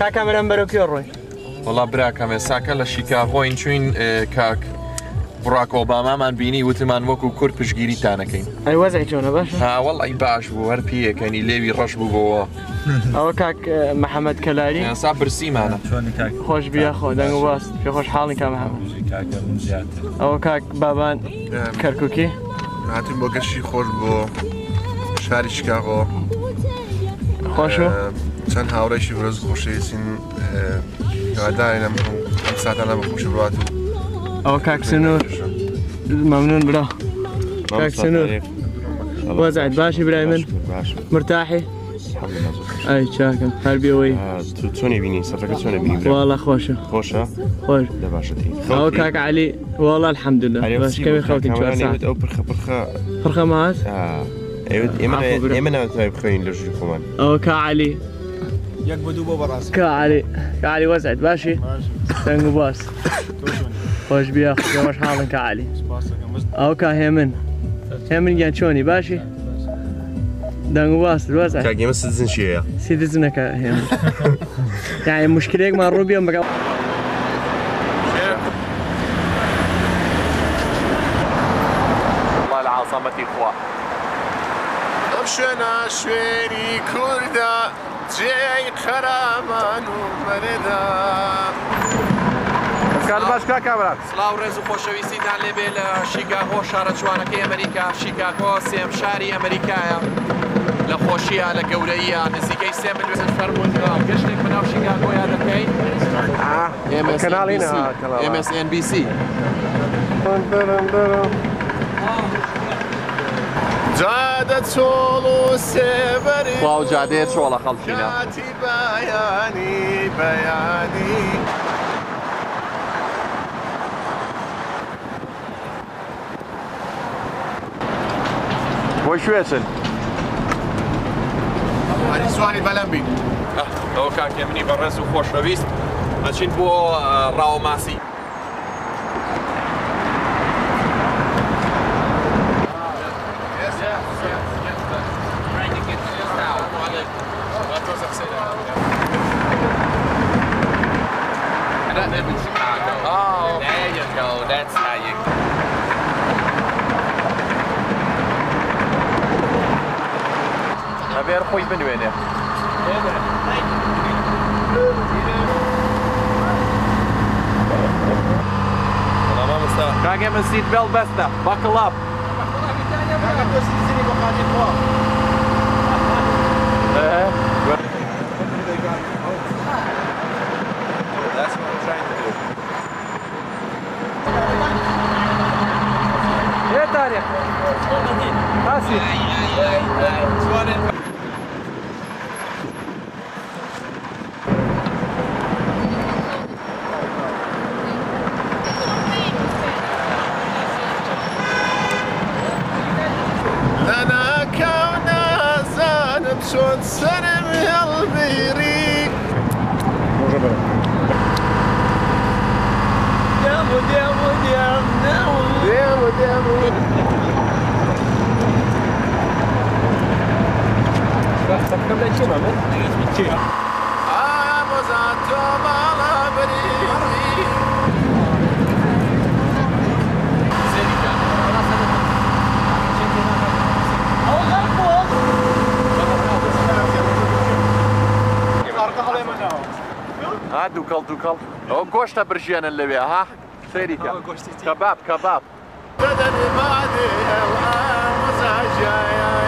کاکەمەرەم بەرەو ڕۆی؟ وڵا براکەمێ. ساکە لە شیکاغۆین چوین کاک بڕاک ئۆبامامان بینی وتمان وەکو کورد پشگیریتانەکەین ئەی وەزای چۆنە باش؟ هاوەڵ ئەی باش بوو هەر پیەکەنی لێوی ڕەش بوو بۆەوە ئەوە کاک محەممەد کەلاری؟ سا برسیمانە. خۆش بیا خۆ دەنگ واست پێ خۆش حاڵی کا محەممەد. ئەوە کاک بابان کەرککی؟ هاتیم بۆ گەشتی خۆش بۆ شاری شکاغۆ خۆش چەند هاوڕێکی ڕز خۆشەویستین هیوادارێنم ئەم ساتانە بە خۆش بڕات و ئەوە کاکسنوور مەمنون برا. کاکسنوور وەزعت باشی برای من؟ مرتاحی؟ ئەی چاکەم هەربیەوەی چۆنی بینی سەفەکە چۆنە بینی وڵە خۆشە خۆشە خۆش لە باشەتی ئەوە کاک علی وڵە الحەمدلله باشکەمی خەڵکی ئەو پرخە پرخە پرخە ماات ئێمە ناوتای بخۆین لە ژووی خۆمان ئەوە کا علی یەک بە دوو بۆ بەڕاست کا علی کاعلی وەزعت باشی دەنگ و باس خۆش بیا خۆش حاڵن کا علی ئەو کا هێمن هێمن گیان چۆنی باشی دەنگ و باس وەزعت کاگەمە سزن چیەیە سیدزنەکە هێمن یعنی مشکلێکمان ڕووبیێم بەگەڵ شوێنی کووردا جێی خەرامان و مەرەدا کار باش کا کامرات سلااو ڕێز و خۆشەویستیتان لێبێ لە شیکاگۆ شارە جوانەکەی ئەمریکا. شیکاگۆ سێم شاری ئەمریکایە. لە خۆشیە لە گەورەیە نزیکەی سێ ملیۆن فەرمونون گەشتێک بەناو شیکاگۆیا دەکەی. MSNBC چۆڵ و سێبەری واو جادەیە چۆڵە خەڵکینە کاتی بەیانی بەیانی بۆی شوێچن هەری سوانی بەلەم بین was upset after. I don't live in Chicago. Oh, there you go. That's how you. Abi yer koy beni beni. Evet. Tamam usta. Kanka mı seat belt besta. Buckle up. مۆزان تۆ ماڵا بەریزی ها دووکەڵ دووکەڵ ئەو گۆشتە برژێنن لەوێ ها سەیریکە کەباب کەباب بدني بعدي الآن مزاجايا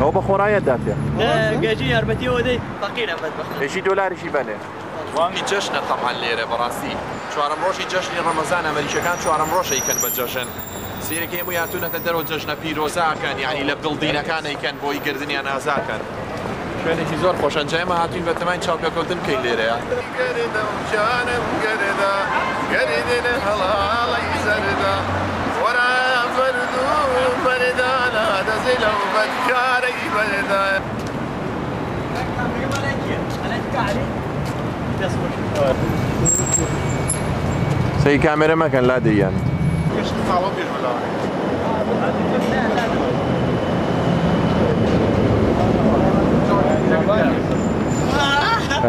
ئەو بە خۆڕایەت داتێ. گەجی یارمەتیەوە دەی فەقیرە بەدبخت. دۆلاریشی بەنێ وامی جەشنە تەمان لێرە بەڕاستی. چوارم ڕۆژی جەشنی ڕەمەزان ئەمریکەکان چوارم ڕۆژەی کرد بە جەژن سیرەکەی و یاتونەتە دەرەوە جەژنە پیرۆزاکەن یعنی لە بڵدینەکانیکەن بۆی گردنیان ئازاکەن شوێنێکی زۆر خۆشەنجایمە هاتوین بە تەمای چاپێکوتن کەی لێرەیە. گەردا گەردا گەرێ هەڵاڵی زەردا. بردا سەی کامێرە مەکەن لا دەیان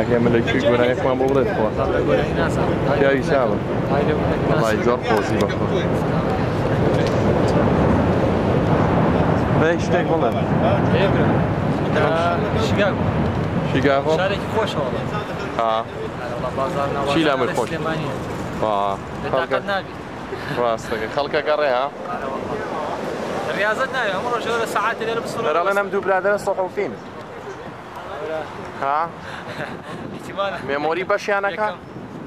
كان من لك يقول هاي ما بغلط يا يساوي والله يزور فوزي بخو ليش تك والله شیگاگو شيكاغو شارێکی خۆشەوە آه بازار چی لامر خۆش؟ آه لەتاقەت نابی راستك خلقك قريها ئەمە ڕۆژ لە ساعاتی لێرە بسڵ ترى لنا مدوب بلادنا الصحفيين ها احتمالە ميموري بشيانك یەکەم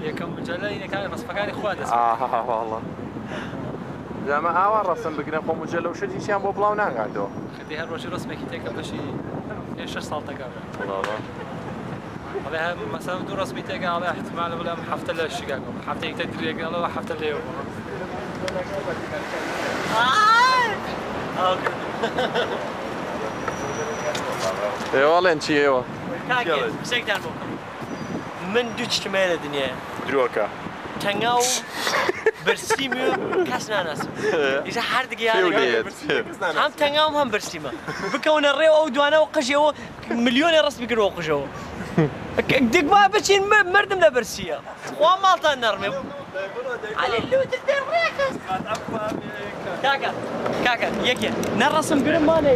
یەکەم مجلە اینەکان ڕستەکانی خوا دەست آه والله زعما ئاوا ڕستم بگرن خۆ مجلە و شتیشیان بۆ بڵاو ناگاتەوە خدی هەر ڕۆژی ڕستمێکی تێکە بەشی پێ شش ساڵ تەکەم هذا مثلا دو رسمي تيجا على احتمال ولا حفلة لا شيكاغو حفلة يتدري على حفلة ليو إيوا انت إيوا. کاکێ سێکتان بۆ من دوو چتمە لە دنیا دروکە تەنگا و برسیمی و کەس ناناسم ئیسا هەردگیان هەم تەنگام هەم برسیمە بکەونە ڕێەوە ئەو دوانە و قژەوە ملیۆنی ڕست بکردەوە قژەوە دگما بچین مردم لە برسیە خوا ماڵتان نەڕمێ کاکە کاکە یەکێ نەڕستم گرم مانێ